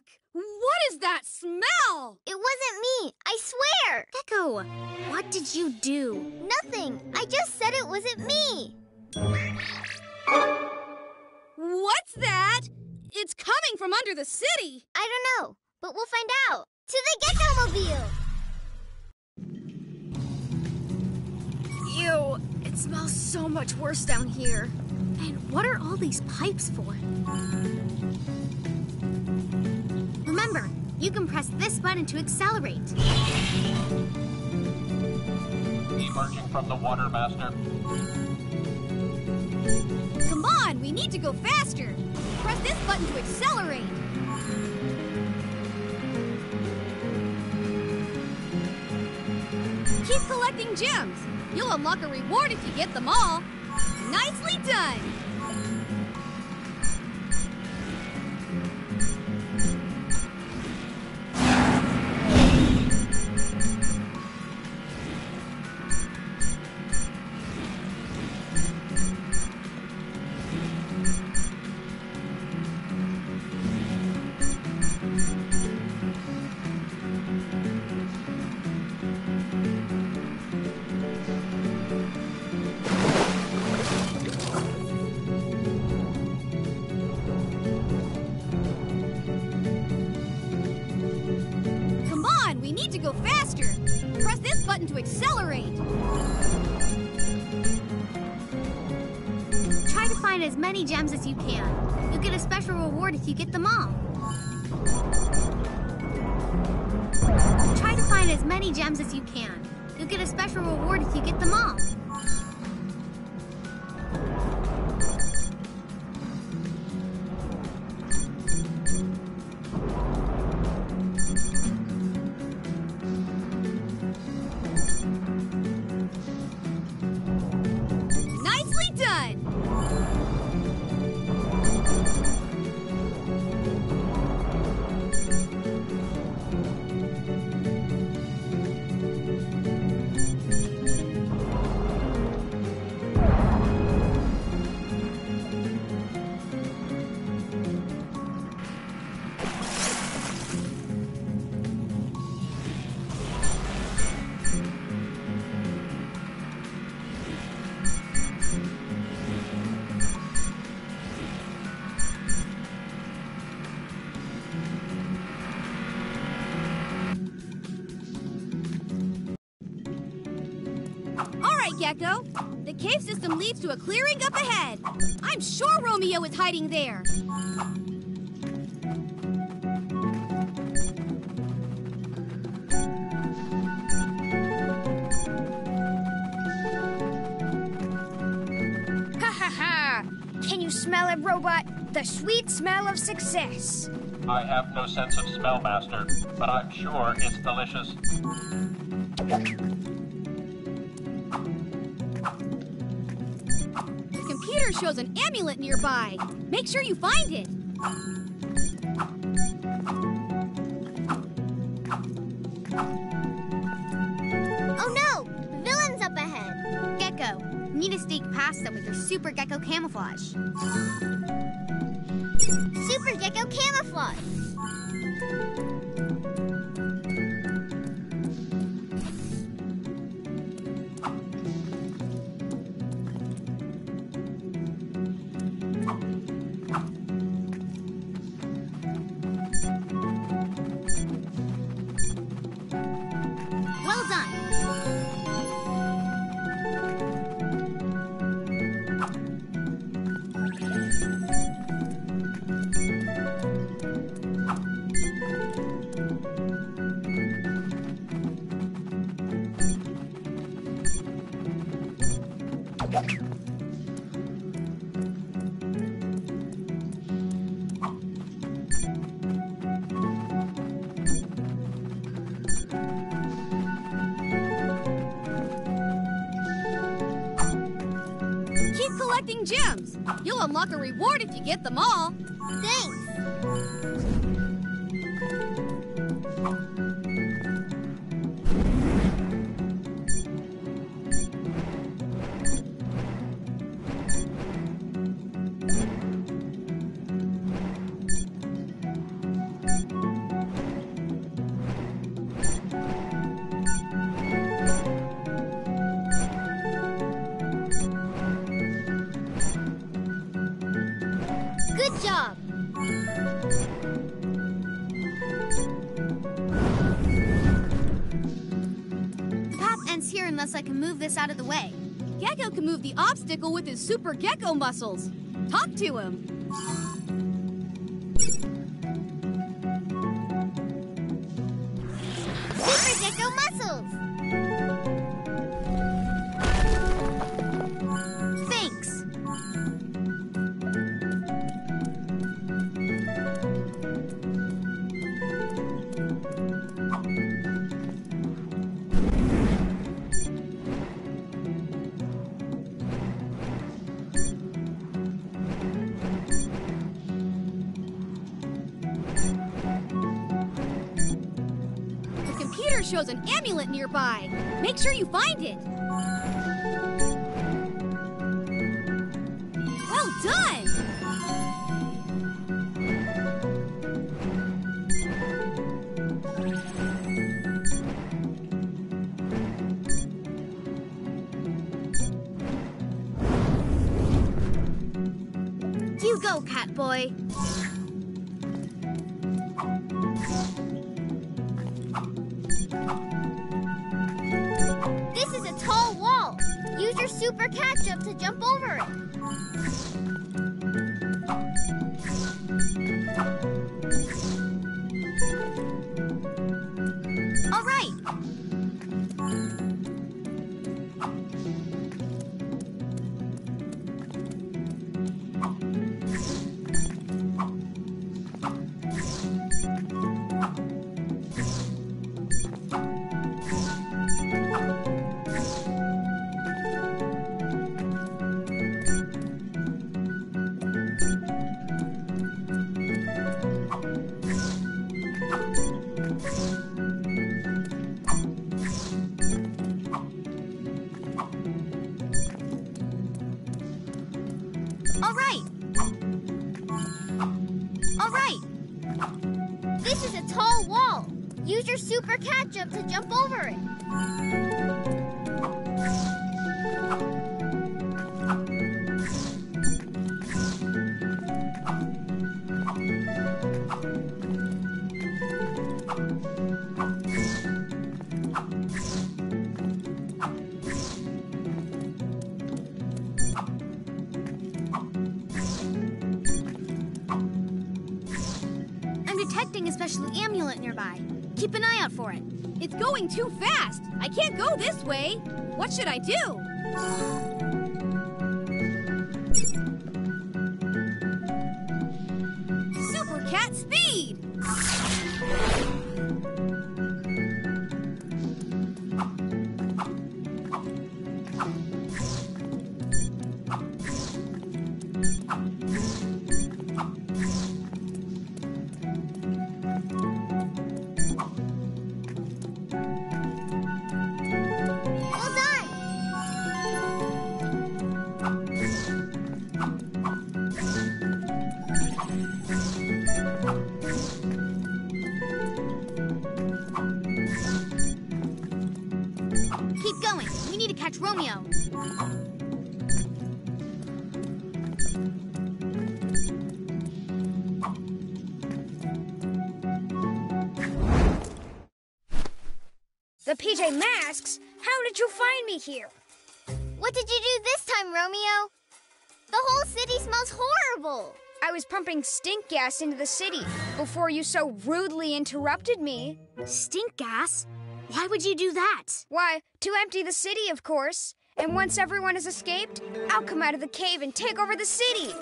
Yuck! What is that smell? It wasn't me, I swear! Gekko, what did you do? Nothing! I just said it wasn't me! What's that? It's coming from under the city! I don't know, but we'll find out. To the Gekko Mobile! Ew, it smells so much worse down here. And what are all these pipes for? Remember, you can press this button to accelerate. Emerging from the water, Master. Come on, we need to go faster! Press this button to accelerate! Keep collecting gems! You'll unlock a reward if you get them all! Nicely done! Find as many gems as you can. You'll get a special reward if you get them all. Try to find as many gems as you can. You'll get a special reward if you get them all. Gekko. The cave system leads to a clearing up ahead. I'm sure Romeo is hiding there. Ha ha ha! Can you smell it, robot? The sweet smell of success. I have no sense of smell, Master, but I'm sure it's delicious. The shows an amulet nearby. Make sure you find it. Oh no! Villain's up ahead! Gekko, need to sneak past them with your super Gekko camouflage. Super Gekko Camouflage! Keep collecting gems. You'll unlock a reward if you get them all. Thanks! Unless I can move this out of the way. Gekko can move the obstacle with his super Gekko muscles. Talk to him. Shows an amulet nearby. Make sure you find it. Well done! You go, cat super cat jump to jump over it. All right. All right. This is a tall wall. Use your super detecting a special amulet nearby. Keep an eye out for it. It's going too fast. I can't go this way. What should I do? Catch Romeo. The PJ Masks? How did you find me here? What did you do this time, Romeo? The whole city smells horrible. I was pumping stink gas into the city before you so rudely interrupted me. Stink gas? Why would you do that? Why, to empty the city, of course. And once everyone has escaped, I'll come out of the cave and take over the city.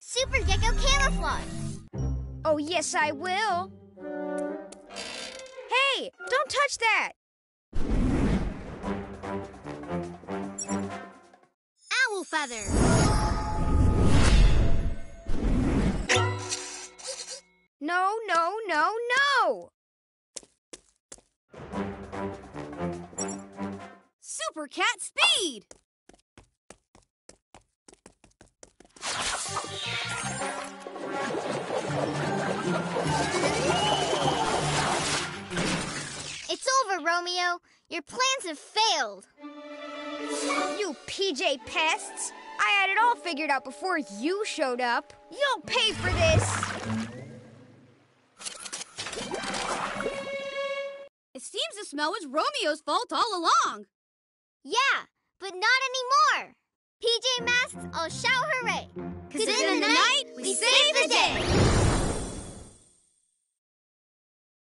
Super Gekko camouflage. Oh, yes, I will. Hey, don't touch that. Owl feather. No, no, no, no. Super cat speed! It's over, Romeo. Your plans have failed. You PJ pests! I had it all figured out before you showed up. You'll pay for this! Seems the smell was Romeo's fault all along. Yeah, but not anymore. PJ Masks all shout hooray. Cause in the night, we save the day.